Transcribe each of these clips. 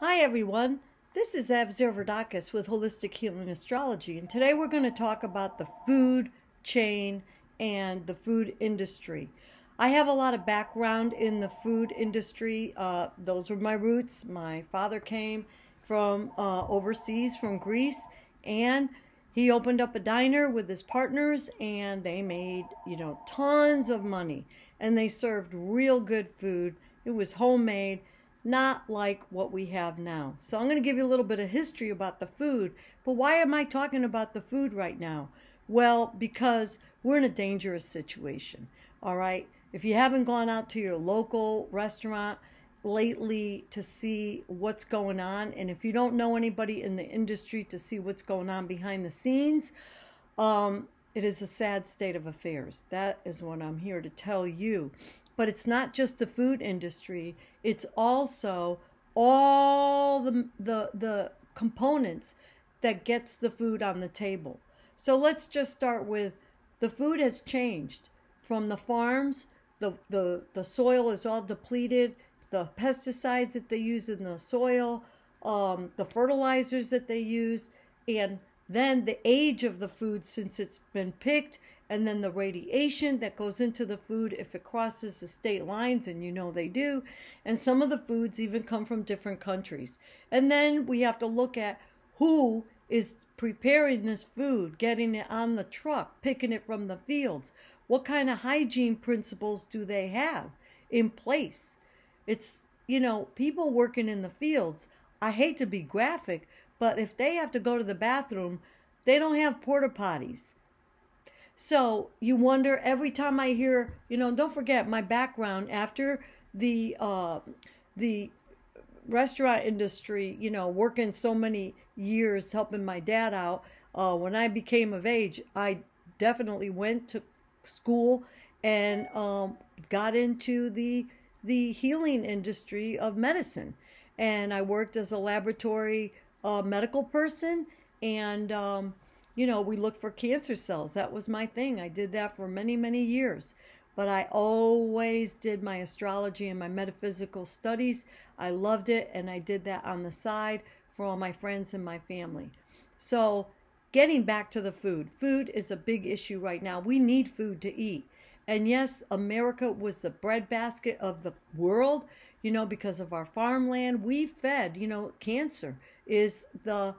Hi, everyone. This is Ev Zerverdakis with Holistic Healing Astrology, and today we're going to talk about the food chain and the food industry. I have a lot of background in the food industry. Uh, those were my roots. My father came from uh, overseas, from Greece, and he opened up a diner with his partners, and they made, you know, tons of money, and they served real good food. It was homemade not like what we have now. So I'm going to give you a little bit of history about the food. But why am I talking about the food right now? Well, because we're in a dangerous situation. All right. If you haven't gone out to your local restaurant lately to see what's going on, and if you don't know anybody in the industry to see what's going on behind the scenes, um, it is a sad state of affairs. That is what I'm here to tell you. But it's not just the food industry, it's also all the, the, the components that gets the food on the table. So let's just start with the food has changed from the farms, the, the, the soil is all depleted, the pesticides that they use in the soil, um, the fertilizers that they use, and then the age of the food since it's been picked and then the radiation that goes into the food if it crosses the state lines, and you know they do. And some of the foods even come from different countries. And then we have to look at who is preparing this food, getting it on the truck, picking it from the fields. What kind of hygiene principles do they have in place? It's, you know, people working in the fields. I hate to be graphic, but if they have to go to the bathroom, they don't have porta potties so you wonder every time I hear, you know, don't forget my background after the uh, the restaurant industry, you know, working so many years helping my dad out. Uh, when I became of age, I definitely went to school and um, got into the the healing industry of medicine, and I worked as a laboratory uh, medical person and. Um, you know, we look for cancer cells. That was my thing. I did that for many, many years. But I always did my astrology and my metaphysical studies. I loved it, and I did that on the side for all my friends and my family. So, getting back to the food, food is a big issue right now. We need food to eat. And yes, America was the breadbasket of the world, you know, because of our farmland. We fed, you know, cancer is the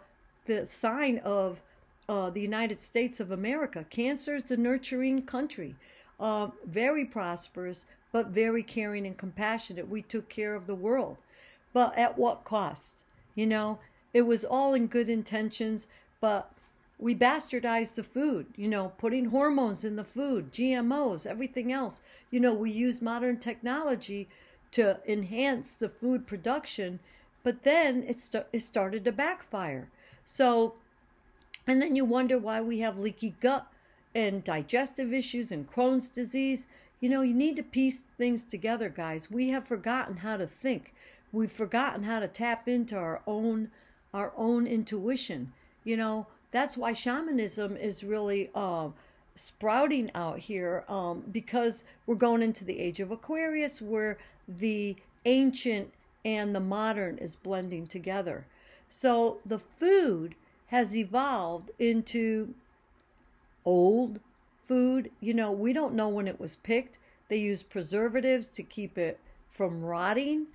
the sign of uh, the United States of America. Cancer is the nurturing country, uh, very prosperous, but very caring and compassionate. We took care of the world, but at what cost? You know, it was all in good intentions, but we bastardized the food, you know, putting hormones in the food, GMOs, everything else. You know, we use modern technology to enhance the food production, but then it, st- it started to backfire. So and then you wonder why we have leaky gut and digestive issues and Crohn's disease. You know, you need to piece things together, guys. We have forgotten how to think. We've forgotten how to tap into our own our own intuition. You know, that's why shamanism is really uh, sprouting out here um, because we're going into the age of Aquarius where the ancient and the modern is blending together. So the food has evolved into old food. You know, we don't know when it was picked. They use preservatives to keep it from rotting.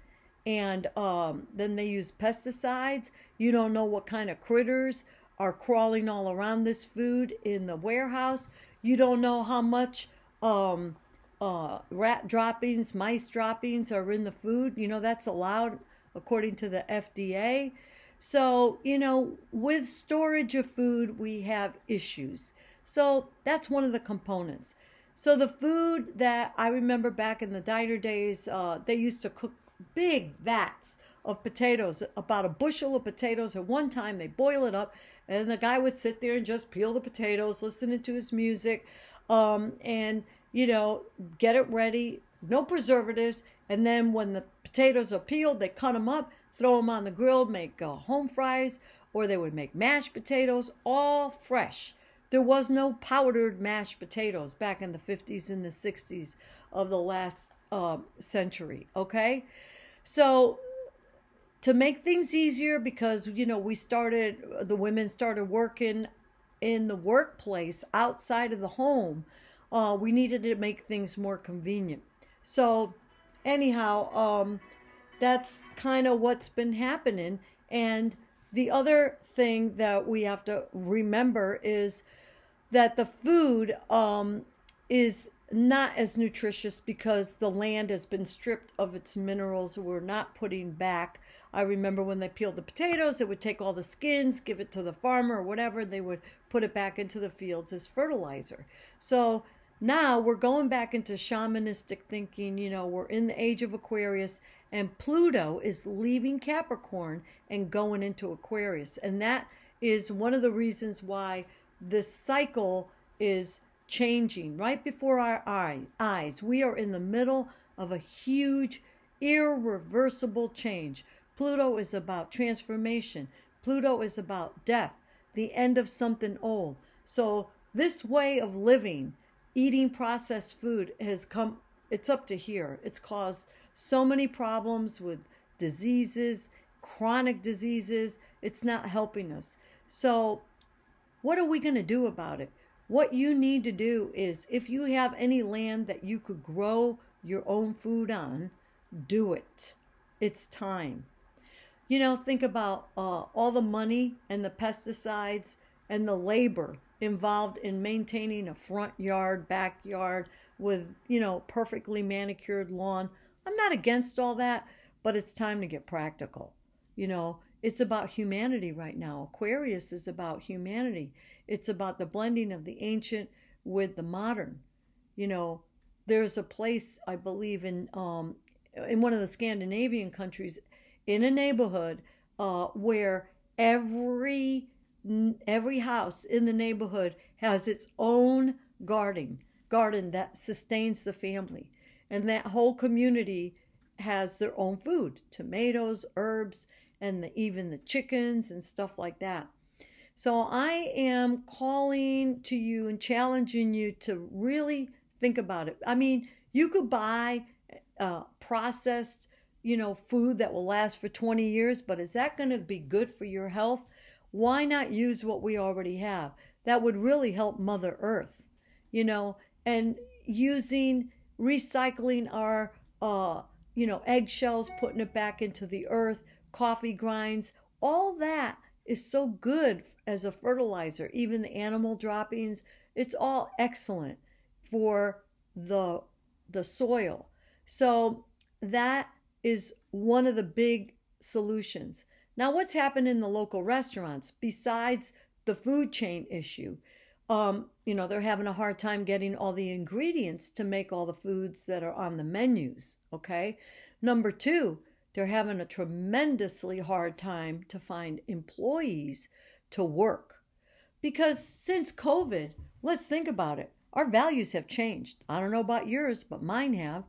And um, then they use pesticides. You don't know what kind of critters are crawling all around this food in the warehouse. You don't know how much um, uh, rat droppings, mice droppings are in the food. You know, that's allowed according to the FDA. So, you know, with storage of food, we have issues. So, that's one of the components. So, the food that I remember back in the diner days, uh, they used to cook big vats of potatoes, about a bushel of potatoes at one time. They boil it up, and the guy would sit there and just peel the potatoes, listening to his music, um, and, you know, get it ready, no preservatives. And then when the potatoes are peeled, they cut them up throw them on the grill, make uh, home fries, or they would make mashed potatoes, all fresh. There was no powdered mashed potatoes back in the 50s and the 60s of the last uh, century, okay? So to make things easier because you know we started the women started working in the workplace outside of the home uh, we needed to make things more convenient so anyhow um, that's kind of what's been happening and the other thing that we have to remember is that the food um, is not as nutritious because the land has been stripped of its minerals. We're not putting back. I remember when they peeled the potatoes, it would take all the skins, give it to the farmer or whatever, they would put it back into the fields as fertilizer. So now we're going back into shamanistic thinking. You know, we're in the age of Aquarius, and Pluto is leaving Capricorn and going into Aquarius. And that is one of the reasons why this cycle is changing right before our eye, eyes. We are in the middle of a huge, irreversible change. Pluto is about transformation, Pluto is about death, the end of something old. So, this way of living, eating processed food, has come, it's up to here. It's caused so many problems with diseases, chronic diseases. It's not helping us. So, what are we going to do about it? What you need to do is if you have any land that you could grow your own food on, do it. It's time. You know, think about uh, all the money and the pesticides and the labor involved in maintaining a front yard, backyard with, you know, perfectly manicured lawn. I'm not against all that, but it's time to get practical. You know, it's about humanity right now. Aquarius is about humanity. It's about the blending of the ancient with the modern. You know, there's a place I believe in um, in one of the Scandinavian countries in a neighborhood uh, where every every house in the neighborhood has its own garden garden that sustains the family and that whole community has their own food tomatoes herbs and the, even the chickens and stuff like that. So I am calling to you and challenging you to really think about it. I mean, you could buy uh, processed, you know, food that will last for 20 years, but is that going to be good for your health? Why not use what we already have? That would really help Mother Earth, you know, and using recycling our, uh, you know, eggshells, putting it back into the earth, coffee grinds, all that is so good as a fertilizer. Even the animal droppings, it's all excellent for the the soil. So that is one of the big solutions. Now, what's happened in the local restaurants besides the food chain issue? Um, you know, they're having a hard time getting all the ingredients to make all the foods that are on the menus. Okay. Number two, they're having a tremendously hard time to find employees to work. Because since COVID, let's think about it. Our values have changed. I don't know about yours, but mine have.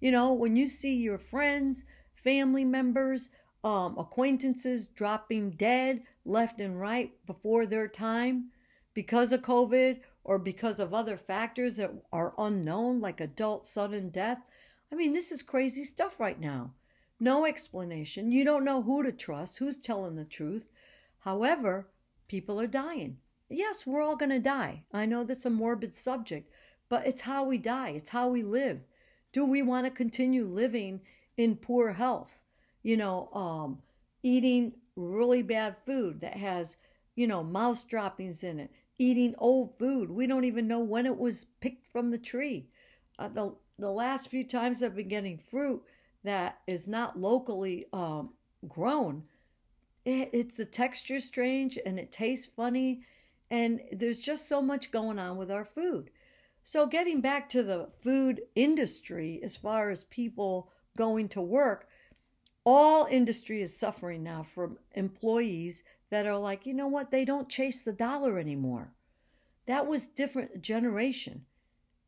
You know, when you see your friends, family members, um, acquaintances dropping dead left and right before their time because of COVID or because of other factors that are unknown, like adult sudden death. I mean, this is crazy stuff right now. No explanation. You don't know who to trust, who's telling the truth. However, people are dying. Yes, we're all going to die. I know that's a morbid subject, but it's how we die, it's how we live. Do we want to continue living in poor health? You know, um, eating really bad food that has, you know, mouse droppings in it, eating old food. We don't even know when it was picked from the tree. Uh, the, the last few times I've been getting fruit, that is not locally um, grown, it, it's the texture strange and it tastes funny, and there's just so much going on with our food. So, getting back to the food industry, as far as people going to work, all industry is suffering now from employees that are like, you know what, they don't chase the dollar anymore. That was different generation.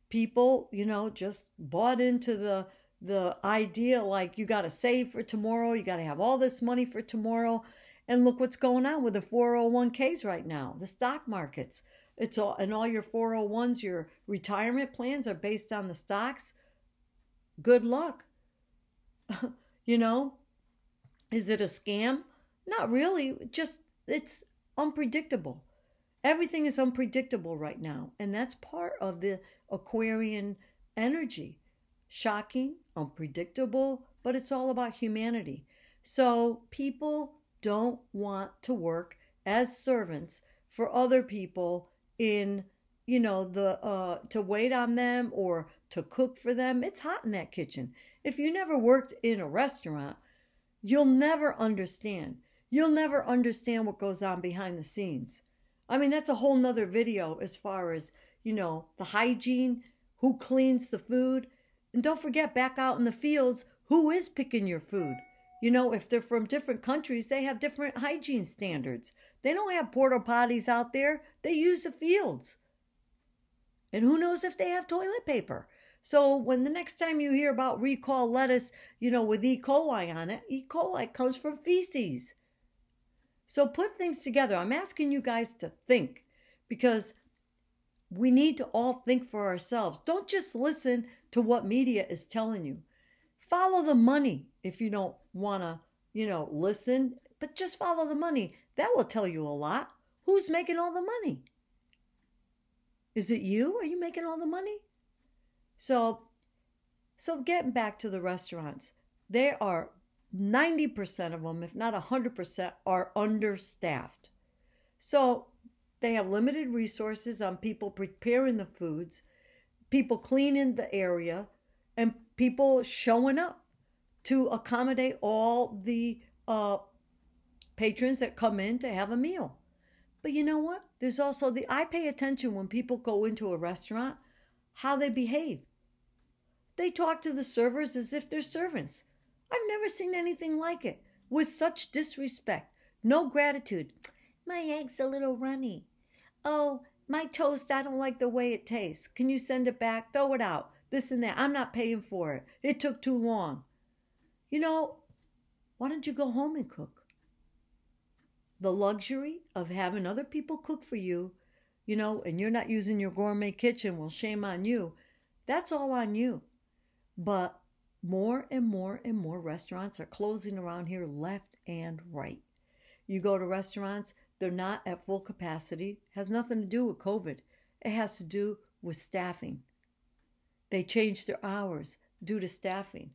People, you know, just bought into the the idea like you got to save for tomorrow, you got to have all this money for tomorrow. And look what's going on with the 401ks right now, the stock markets. It's all and all your 401s, your retirement plans are based on the stocks. Good luck. you know, Is it a scam? Not really. Just it's unpredictable. Everything is unpredictable right now, and that's part of the Aquarian energy. Shocking, unpredictable, but it's all about humanity. So people don't want to work as servants for other people in you know the uh to wait on them or to cook for them it's hot in that kitchen if you never worked in a restaurant you'll never understand you'll never understand what goes on behind the scenes i mean that's a whole nother video as far as you know the hygiene who cleans the food and don't forget back out in the fields who is picking your food you know, if they're from different countries, they have different hygiene standards. They don't have porta potties out there, they use the fields. And who knows if they have toilet paper. So when the next time you hear about recall lettuce, you know, with E. coli on it, E. coli comes from feces. So put things together. I'm asking you guys to think because we need to all think for ourselves. Don't just listen to what media is telling you. Follow the money if you don't want to, you know, listen, but just follow the money. That will tell you a lot. Who's making all the money? Is it you? Are you making all the money? So, so getting back to the restaurants, they are 90% of them, if not 100%, are understaffed. So they have limited resources on people preparing the foods, people cleaning the area, and people showing up to accommodate all the uh, patrons that come in to have a meal. But you know what? There's also the I pay attention when people go into a restaurant how they behave. They talk to the servers as if they're servants. I've never seen anything like it. With such disrespect, no gratitude. My egg's a little runny. Oh, my toast, I don't like the way it tastes. Can you send it back? Throw it out this and that. I'm not paying for it. It took too long. You know, why don't you go home and cook? The luxury of having other people cook for you, you know, and you're not using your gourmet kitchen, well, shame on you. That's all on you. But more and more and more restaurants are closing around here left and right. You go to restaurants, they're not at full capacity. It has nothing to do with COVID. It has to do with staffing. They change their hours due to staffing.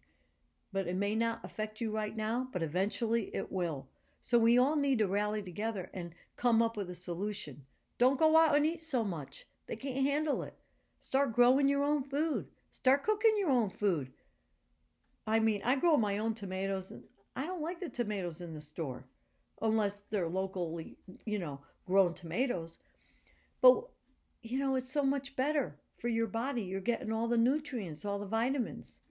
But it may not affect you right now, but eventually it will. So we all need to rally together and come up with a solution. Don't go out and eat so much. They can't handle it. Start growing your own food. Start cooking your own food. I mean, I grow my own tomatoes and I don't like the tomatoes in the store unless they're locally, you know, grown tomatoes. But you know, it's so much better for your body. You're getting all the nutrients, all the vitamins.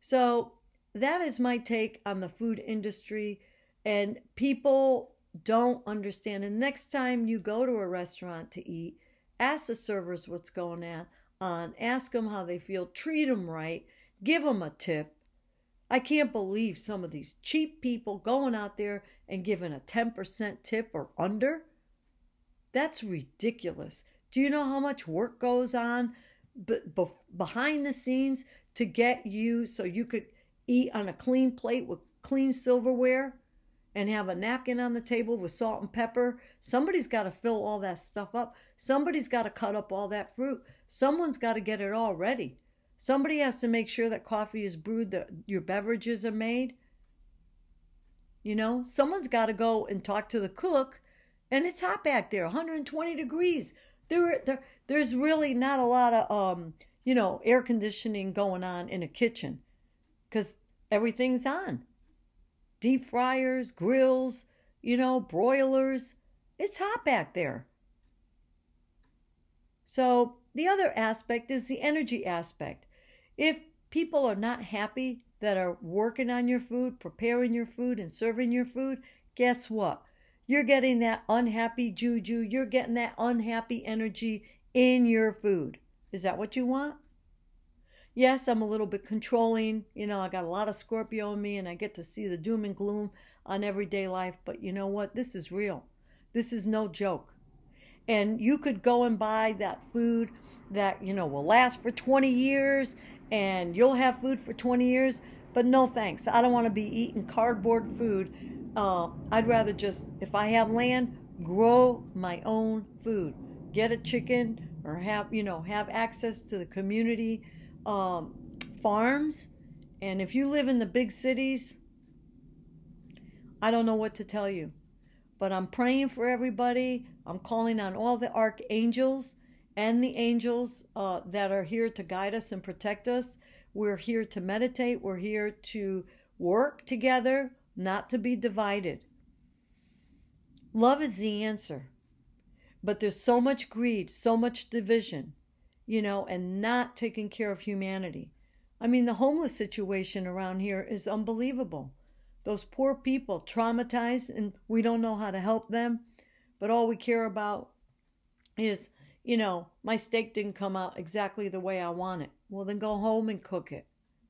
So, that is my take on the food industry. And people don't understand. And next time you go to a restaurant to eat, ask the servers what's going on, ask them how they feel, treat them right, give them a tip. I can't believe some of these cheap people going out there and giving a 10% tip or under. That's ridiculous. Do you know how much work goes on b- behind the scenes to get you so you could eat on a clean plate with clean silverware and have a napkin on the table with salt and pepper? Somebody's got to fill all that stuff up. Somebody's got to cut up all that fruit. Someone's got to get it all ready. Somebody has to make sure that coffee is brewed, that your beverages are made. You know, someone's got to go and talk to the cook, and it's hot back there, 120 degrees there, there there's really not a lot of um, you know air conditioning going on in a kitchen because everything's on deep fryers grills you know broilers. It's hot back there. So the other aspect is the energy aspect. If people are not happy that are working on your food preparing your food and serving your food guess what? You're getting that unhappy juju, you're getting that unhappy energy in your food. Is that what you want? Yes, I'm a little bit controlling. You know, I got a lot of Scorpio in me and I get to see the doom and gloom on everyday life. But you know what? This is real. This is no joke. And you could go and buy that food that, you know, will last for 20 years and you'll have food for 20 years. But no thanks. I don't want to be eating cardboard food. Uh, I'd rather just, if I have land, grow my own food. Get a chicken or have, you know, have access to the community um, farms. And if you live in the big cities, I don't know what to tell you. But I'm praying for everybody. I'm calling on all the archangels and the angels uh, that are here to guide us and protect us. We're here to meditate. We're here to work together, not to be divided. Love is the answer. But there's so much greed, so much division, you know, and not taking care of humanity. I mean, the homeless situation around here is unbelievable. Those poor people traumatized, and we don't know how to help them, but all we care about is you know, my steak didn't come out exactly the way I want it. Well, then go home and cook it.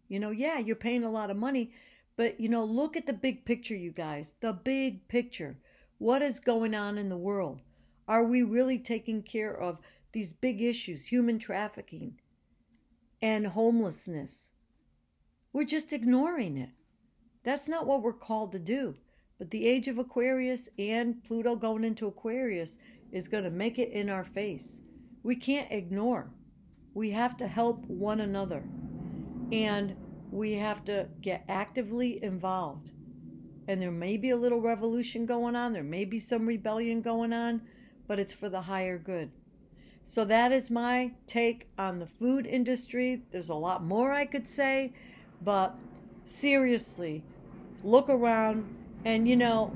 You know, yeah, you're paying a lot of money, but, you know, look at the big picture, you guys. The big picture. What is going on in the world? Are we really taking care of these big issues, human trafficking and homelessness? We're just ignoring it. That's not what we're called to do. But the age of Aquarius and Pluto going into Aquarius is going to make it in our face. We can't ignore. We have to help one another. And we have to get actively involved. And there may be a little revolution going on, there may be some rebellion going on, but it's for the higher good. So that is my take on the food industry. There's a lot more I could say, but seriously, look around and you know,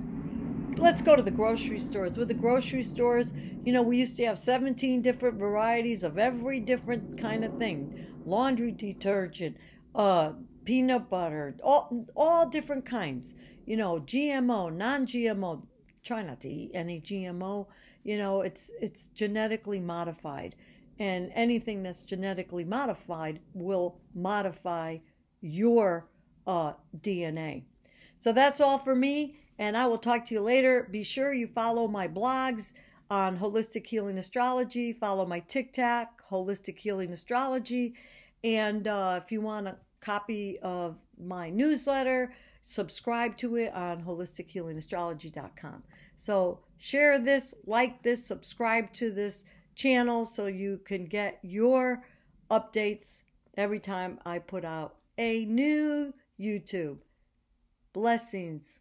let's go to the grocery stores. With the grocery stores, you know, we used to have 17 different varieties of every different kind of thing laundry detergent, uh, peanut butter, all, all different kinds. You know, GMO, non GMO. Try not to eat any GMO. You know, it's it's genetically modified, and anything that's genetically modified will modify your uh, DNA. So that's all for me and I will talk to you later. Be sure you follow my blogs on Holistic Healing Astrology, follow my TikTok, Holistic Healing Astrology, and uh, if you want a copy of my newsletter, subscribe to it on holistichealingastrology.com. So share this, like this, subscribe to this channel so you can get your updates every time I put out a new YouTube. Blessings.